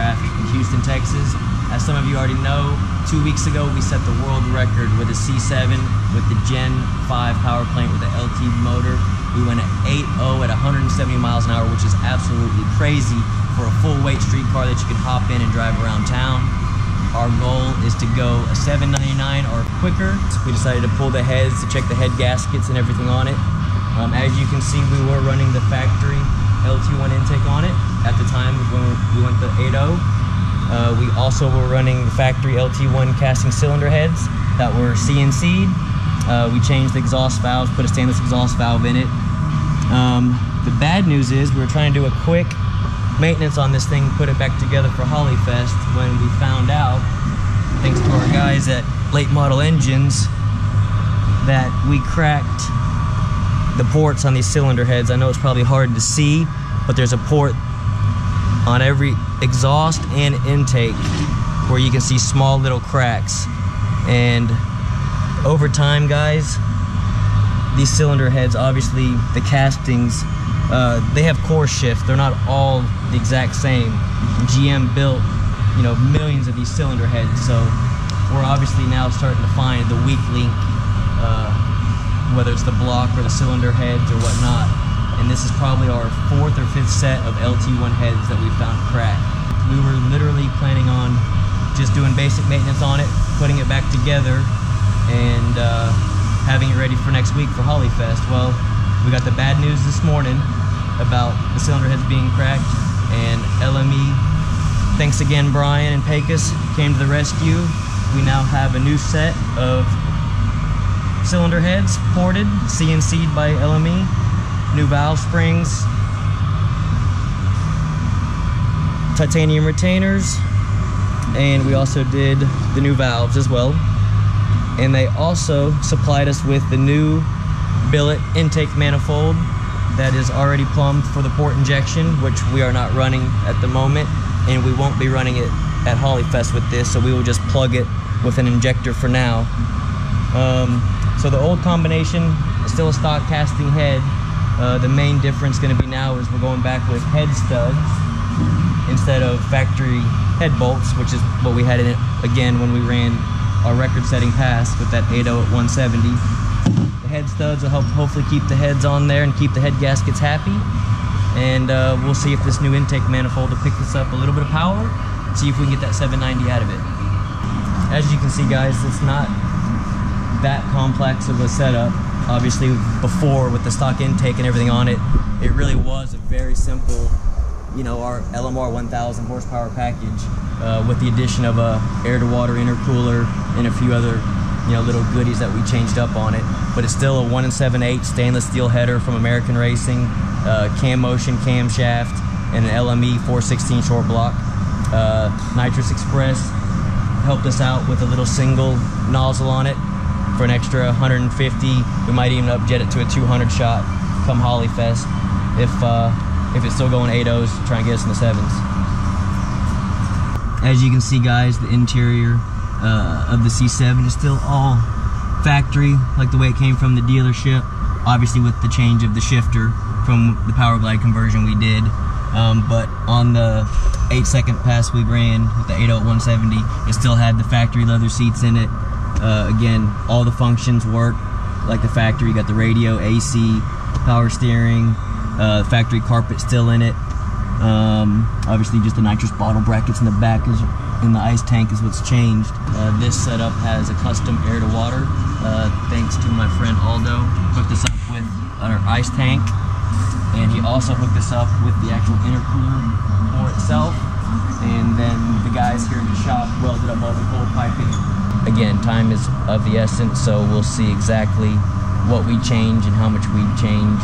in Houston, Texas. As some of you already know, two weeks ago we set the world record with a C7 with the Gen 5 power plant with the LT motor. We went at 8.0 at 170 miles an hour, which is absolutely crazy for a full weight street car that you can hop in and drive around town. Our goal is to go a 799 or quicker. So we decided to pull the heads to check the head gaskets and everything on it. Um, as you can see, we were running the factory LT1 intake on it at the time when we went to 8.0. Uh, we also were running the factory LT1 casting cylinder heads that were CNC'd. Uh, we changed the exhaust valves, put a stainless exhaust valve in it. Um, the bad news is we were trying to do a quick maintenance on this thing, put it back together for Holley Fest when we found out, thanks to our guys at Late Model Engines, that we cracked the ports on these cylinder heads. I know it's probably hard to see, but there's a port on every exhaust and intake where you can see small little cracks. And over time, guys, these cylinder heads, obviously the castings, uh, they have core shift. They're not all the exact same. GM built, you know, millions of these cylinder heads. So we're obviously now starting to find the weak link, uh, whether it's the block or the cylinder heads or whatnot and this is probably our fourth or fifth set of LT1 heads that we found cracked. We were literally planning on just doing basic maintenance on it, putting it back together, and uh, having it ready for next week for Holley Fest. Well, we got the bad news this morning about the cylinder heads being cracked, and LME, thanks again Brian and Pecos, came to the rescue. We now have a new set of cylinder heads ported, CNC'd by LME new valve springs, titanium retainers, and we also did the new valves as well. And they also supplied us with the new billet intake manifold that is already plumbed for the port injection, which we are not running at the moment, and we won't be running it at Holley Fest with this, so we will just plug it with an injector for now. Um, so the old combination is still a stock casting head, uh, the main difference going to be now is we're going back with head studs instead of factory head bolts, which is what we had in it again when we ran our record-setting pass with that 8.0 at 170. The head studs will help hopefully keep the heads on there and keep the head gaskets happy. And uh, we'll see if this new intake manifold will pick this up a little bit of power, see if we can get that 790 out of it. As you can see guys, it's not that complex of a setup obviously before with the stock intake and everything on it, it really was a very simple, you know, our LMR 1000 horsepower package uh, with the addition of a air to water intercooler and a few other, you know, little goodies that we changed up on it. But it's still a 1 and 7 8 stainless steel header from American Racing, uh, cam motion camshaft, and an LME 416 short block. Uh, Nitrous Express helped us out with a little single nozzle on it for an extra 150. We might even upjet it to a 200 shot come Holley Fest if uh, if it's still going 8.0s to try and get us in the sevens. As you can see, guys, the interior uh, of the C7 is still all factory, like the way it came from the dealership. Obviously, with the change of the shifter from the Powerglide conversion we did. Um, but on the eight second pass we ran with the 80170, it still had the factory leather seats in it. Uh, again, all the functions work like the factory. You got the radio, AC, power steering, uh, factory carpet still in it. Um, obviously, just the nitrous bottle brackets in the back is in the ice tank is what's changed. Uh, this setup has a custom air to water, uh, thanks to my friend Aldo. Hooked us up with our ice tank, and he also hooked us up with the actual intercooler for itself. And then the guys here in the shop welded up all the cold piping again, time is of the essence, so we'll see exactly what we change and how much we change,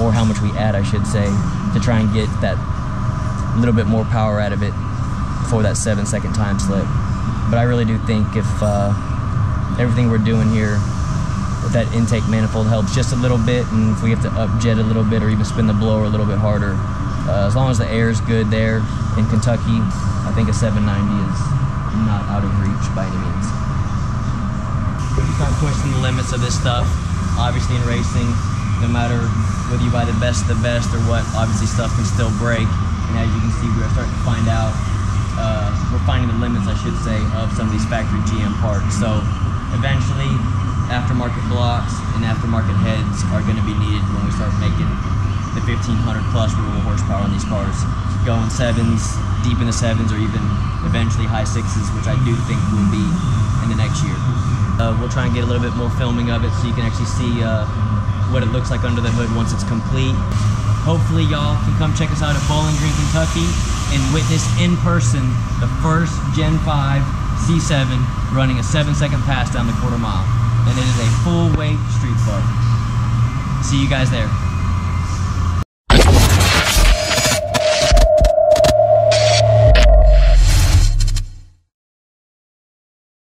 or how much we add, I should say, to try and get that little bit more power out of it for that seven second time slip. But I really do think if uh, everything we're doing here with that intake manifold helps just a little bit, and if we have to upjet a little bit or even spin the blower a little bit harder, uh, as long as the air is good there in Kentucky, I think a 790 is not out of reach by any means. Can't question the limits of this stuff. Obviously, in racing, no matter whether you buy the best of the best or what, obviously stuff can still break. And as you can see, we are starting to find out uh, refining the limits, I should say, of some of these factory GM parts. So eventually, aftermarket blocks and aftermarket heads are going to be needed when we start making the 1500 plus rural horsepower on these cars. Going sevens, deep in the sevens, or even eventually high sixes, which I do think will be in the next year. Uh, we'll try and get a little bit more filming of it so you can actually see uh, what it looks like under the hood once it's complete. Hopefully, y'all can come check us out at Bowling Green, Kentucky, and witness in person the first Gen 5 C7 running a seven second pass down the quarter mile. And it is a full weight street car. See you guys there.